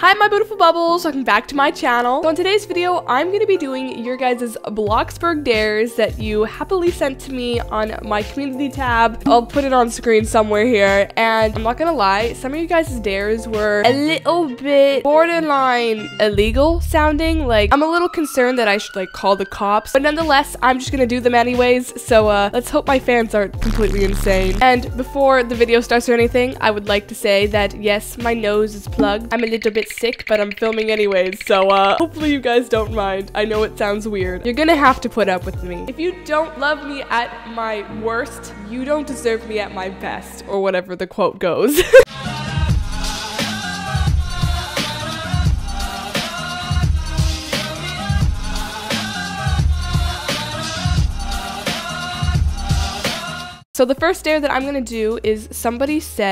Hi my beautiful bubbles, welcome back to my channel. So in today's video, I'm going to be doing your guys' Bloxburg dares that you happily sent to me on my community tab. I'll put it on screen somewhere here. And I'm not to lie, some of you guys' dares were a little bit borderline illegal sounding. Like I'm a little concerned that I should like call the cops, but nonetheless, I'm just to do them anyways. So uh, let's hope my fans aren't completely insane. And before the video starts or anything, I would like to say that yes, my nose is plugged. I'm a little bit sick, but I'm filming anyways, so uh, hopefully you guys don't mind. I know it sounds weird. You're gonna have to put up with me. If you don't love me at my worst, you don't deserve me at my best, or whatever the quote goes. So the first dare that I'm gonna do is somebody said,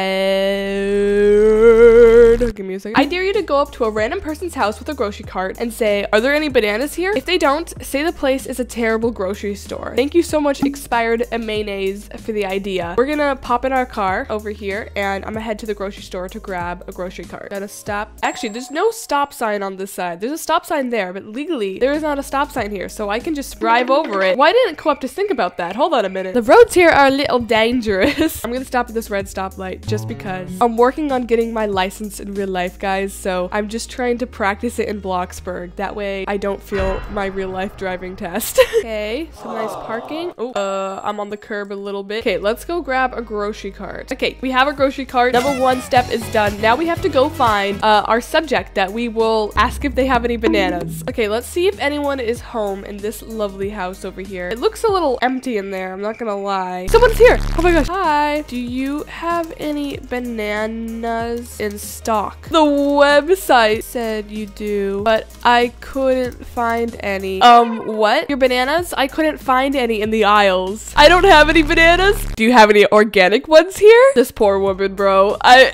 I dare you to go up to a random person's house with a grocery cart and say, are there any bananas here? If they don't, say the place is a terrible grocery store. Thank you so much, expired mayonnaise, for the idea. We're gonna pop in our car over here and I'm gonna head to the grocery store to grab a grocery cart. Gotta stop. Actually, there's no stop sign on this side. There's a stop sign there, but legally there is not a stop sign here, so I can just drive over it. Why didn't Coeptus think about that? Hold on a minute. The roads here are a little dangerous. I'm gonna stop at this red stoplight just because. I'm working on getting my license in real life, guys, so I'm just trying to practice it in Bloxburg. That way I don't feel my real life driving test. okay, some nice parking. Oh, uh, I'm on the curb a little bit. Okay, let's go grab a grocery cart. Okay, we have a grocery cart. Number one step is done. Now we have to go find uh, our subject that we will ask if they have any bananas. Okay, let's see if anyone is home in this lovely house over here. It looks a little empty in there, I'm not gonna lie. Someone's here! Oh my gosh. Hi. Do you have any bananas in stock? The website said you do, but I couldn't find any. Um, what? Your bananas? I couldn't find any in the aisles. I don't have any bananas. Do you have any organic ones here? This poor woman, bro. I,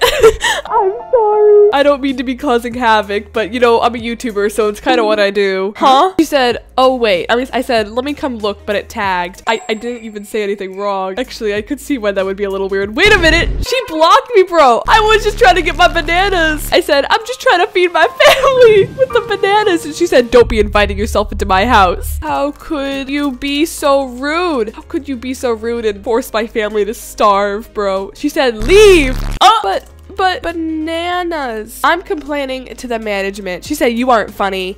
I'm sorry. I don't mean to be causing havoc, but you know, I'm a YouTuber, so it's kind of what I do. Huh? She said, oh wait. I mean, I said, let me come look, but it tagged. I, I didn't even say anything wrong. Actually, I could see why that would be a little weird. Wait a minute. She blocked me, bro. I was just trying to get my bananas. I said, I'm just trying to feed my family with the bananas. And she said, don't be inviting yourself into my house. How could you be so rude? How could you be so rude and force my family to starve, bro? She said, leave. Oh, but but bananas. I'm complaining to the management. She said you aren't funny.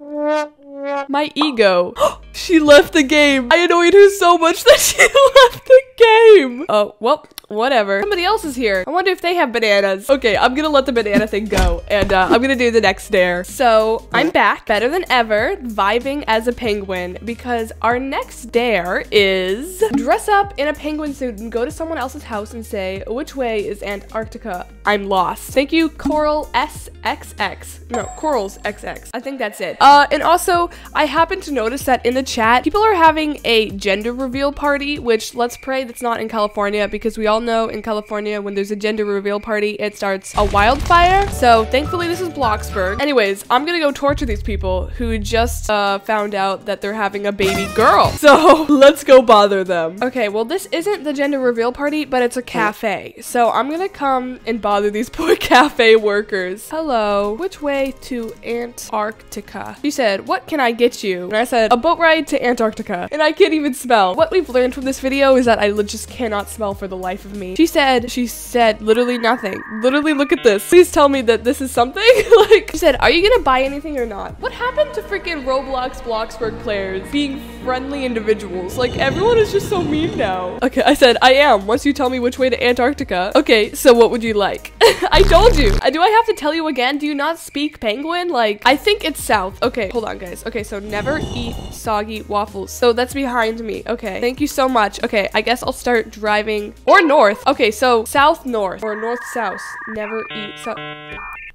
My ego. she left the game. I annoyed her so much that she left the game. Oh, well, whatever. Somebody else is here. I wonder if they have bananas. Okay, I'm gonna let the banana thing go and uh, I'm gonna do the next dare. So I'm back better than ever, vibing as a penguin because our next dare is dress up in a penguin suit and go to someone else's house and say, which way is Antarctica? I'm lost. Thank you, Coral SXX. No, Corals XX. I think that's it. Uh, and also, I happen to notice that in the chat, people are having a gender reveal party, which let's pray that's not in California because we all know in California when there's a gender reveal party, it starts a wildfire. So thankfully this is Bloxburg. Anyways, I'm gonna go torture these people who just uh, found out that they're having a baby girl. So let's go bother them. Okay, well this isn't the gender reveal party, but it's a cafe. So I'm gonna come and bother these poor cafe workers. Hello, which way to Antarctica? She said, what can I get you? And I said, a boat ride to Antarctica. And I can't even smell. What we've learned from this video is that I just cannot smell for the life of me. She said, she said literally nothing. Literally look at this. Please tell me that this is something. like, said, are you gonna buy anything or not? What happened to freaking Roblox Bloxburg players being friendly individuals? Like, everyone is just so mean now. Okay, I said, I am, once you tell me which way to Antarctica. Okay, so what would you like? I told you. Uh, do I have to tell you again? Do you not speak penguin? Like, I think it's south. Okay, hold on, guys. Okay, so never eat soggy waffles. So that's behind me. Okay, thank you so much. Okay, I guess I'll start driving or north. Okay, so south north or north south. Never eat so.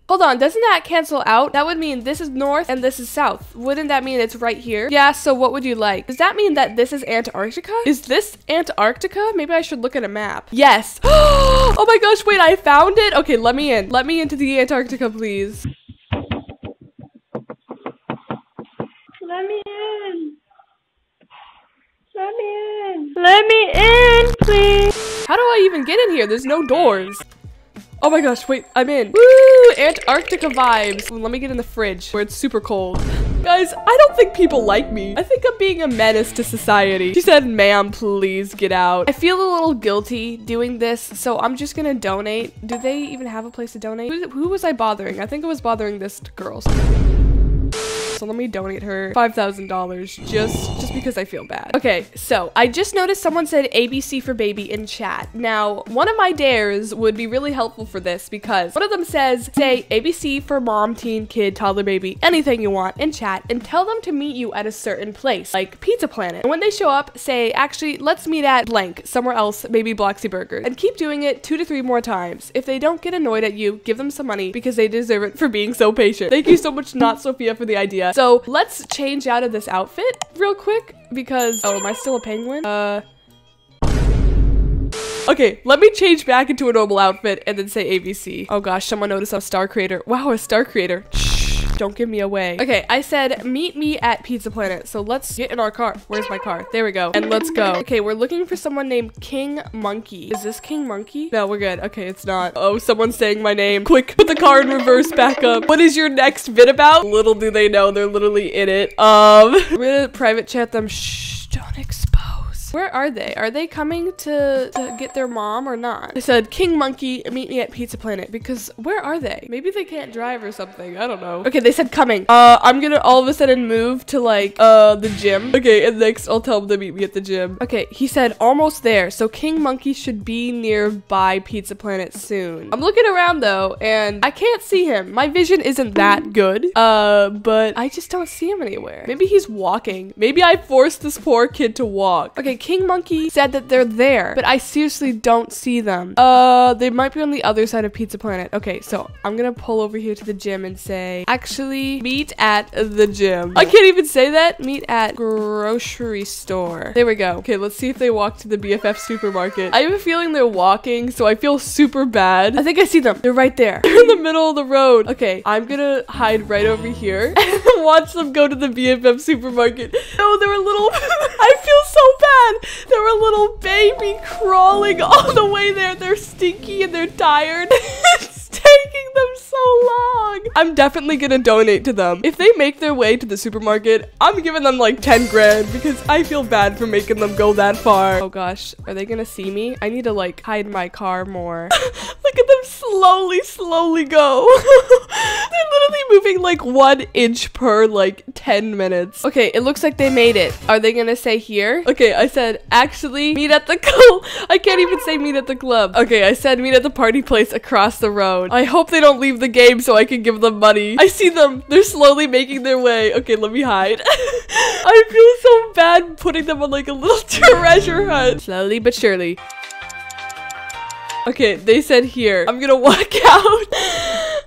Hold on, doesn't that cancel out? That would mean this is north and this is south. Wouldn't that mean it's right here? Yeah, so what would you like? Does that mean that this is Antarctica? Is this Antarctica? Maybe I should look at a map. Yes. oh my gosh, wait, I found it? Okay, let me in. Let me into the Antarctica, please. Let me in. Let me in. Let me in, please. How do I even get in here? There's no doors. Oh my gosh, wait, I'm in. Woo! Antarctica vibes. Let me get in the fridge where it's super cold. Guys, I don't think people like me. I think I'm being a menace to society. She said, ma'am, please get out. I feel a little guilty doing this, so I'm just gonna donate. Do they even have a place to donate? Who, who was I bothering? I think I was bothering this girl so let me donate her $5,000 just just because I feel bad. Okay, so I just noticed someone said ABC for baby in chat. Now, one of my dares would be really helpful for this because one of them says, say ABC for mom, teen, kid, toddler, baby, anything you want in chat and tell them to meet you at a certain place, like Pizza Planet. And when they show up, say, actually, let's meet at blank, somewhere else, maybe Bloxy Burger. And keep doing it two to three more times. If they don't get annoyed at you, give them some money because they deserve it for being so patient. Thank you so much, Not Sophia, for the idea. So let's change out of this outfit real quick because, oh, am I still a penguin? Uh, Okay, let me change back into a normal outfit and then say ABC. Oh gosh, someone noticed I'm star creator. Wow, a star creator. Don't give me away. Okay, I said meet me at Pizza Planet. So let's get in our car. Where's my car? There we go. And let's go. Okay, we're looking for someone named King Monkey. Is this King Monkey? No, we're good. Okay, it's not. Oh, someone's saying my name. Quick, put the car in reverse back up. What is your next vid about? Little do they know, they're literally in it. Um, we're gonna private chat them. Shh, don't Where are they? Are they coming to, to get their mom or not? They said, King Monkey, meet me at Pizza Planet. Because where are they? Maybe they can't drive or something. I don't know. Okay, they said coming. Uh, I'm gonna all of a sudden move to like, uh, the gym. Okay, and next I'll tell them to meet me at the gym. Okay, he said almost there. So King Monkey should be nearby Pizza Planet soon. I'm looking around though, and I can't see him. My vision isn't that good. Uh, but I just don't see him anywhere. Maybe he's walking. Maybe I forced this poor kid to walk. Okay, King Monkey said that they're there, but I seriously don't see them. Uh, they might be on the other side of Pizza Planet. Okay, so I'm gonna pull over here to the gym and say, actually, meet at the gym. I can't even say that. Meet at grocery store. There we go. Okay, let's see if they walk to the BFF supermarket. I have a feeling they're walking, so I feel super bad. I think I see them. They're right there. They're in the middle of the road. Okay, I'm gonna hide right over here and watch them go to the BFF supermarket. No, they're a little, I feel so bad. They're a little baby crawling all the way there. They're stinky and they're tired. it's taking them so long. I'm definitely gonna donate to them. If they make their way to the supermarket, I'm giving them like 10 grand because I feel bad for making them go that far. Oh gosh, are they gonna see me? I need to like hide my car more. Look at them slowly, slowly go. They're literally moving like one inch per like 10 minutes. Okay, it looks like they made it. Are they gonna say here? Okay, I said actually meet at the club. I can't even say meet at the club. Okay, I said meet at the party place across the road. I hope they don't leave the game so I can give them money. I see them. They're slowly making their way. Okay, let me hide. I feel so bad putting them on like a little treasure hunt. Slowly but surely. Okay, they said here. I'm gonna walk out.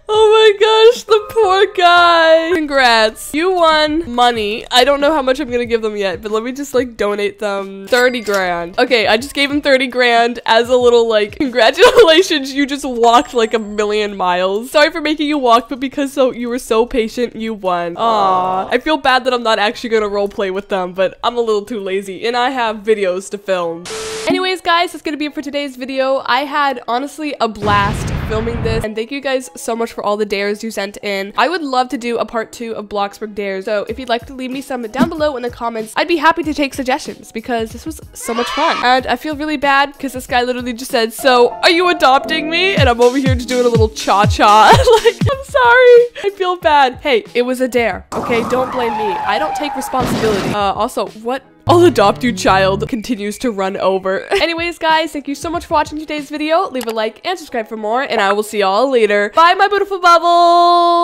Oh my gosh, the poor guy. Congrats. You won money. I don't know how much I'm gonna give them yet, but let me just like donate them 30 grand. Okay, I just gave him 30 grand as a little like, congratulations, you just walked like a million miles. Sorry for making you walk, but because so you were so patient, you won. Aww. I feel bad that I'm not actually gonna roleplay with them, but I'm a little too lazy and I have videos to film. Anyways, guys, that's gonna be it for today's video. I had honestly a blast filming this and thank you guys so much for all the dares you sent in. I would love to do a part two of Bloxburg dares. So if you'd like to leave me some down below in the comments, I'd be happy to take suggestions because this was so much fun. And I feel really bad because this guy literally just said, so are you adopting me? And I'm over here just doing a little cha-cha. like, I'm sorry. I feel bad. Hey, it was a dare. Okay, don't blame me. I don't take responsibility. Uh, also, what I'll adopt you child continues to run over. Anyways, guys, thank you so much for watching today's video. Leave a like and subscribe for more, and I will see y'all later. Bye, my beautiful bubbles!